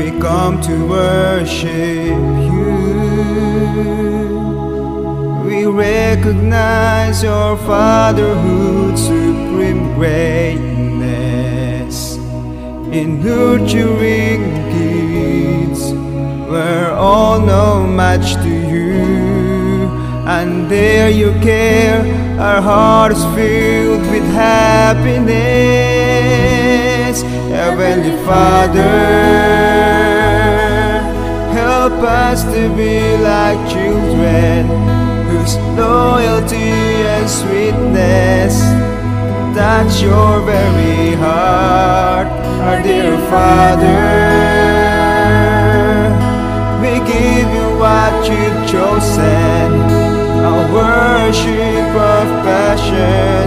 We come to worship you. We recognize your fatherhood, supreme greatness in nurturing kids. We're all no match to you, and there you care. Our hearts filled with happiness. Heavenly Father, us to be like children whose loyalty and sweetness touch your very heart, our dear Father. We give you what you've chosen, a worship of passion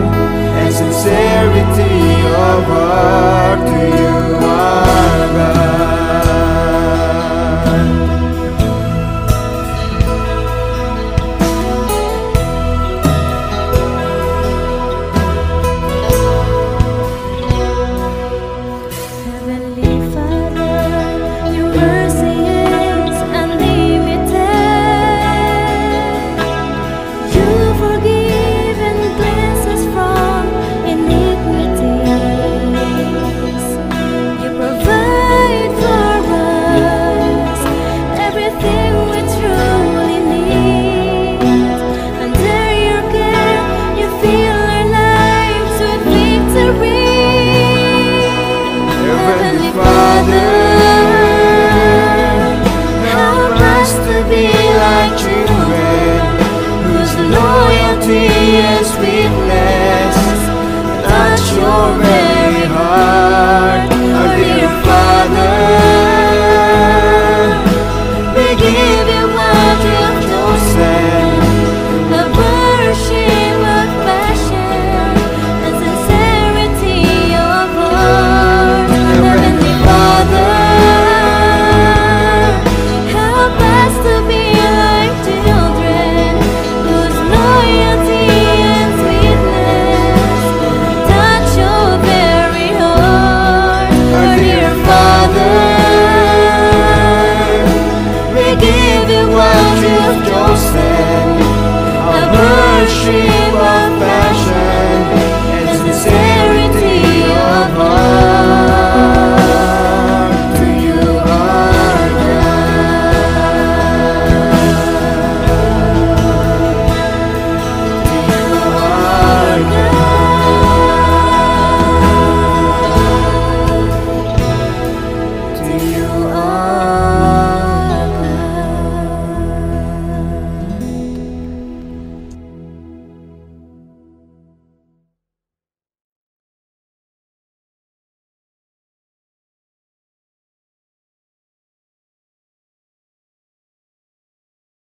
glory.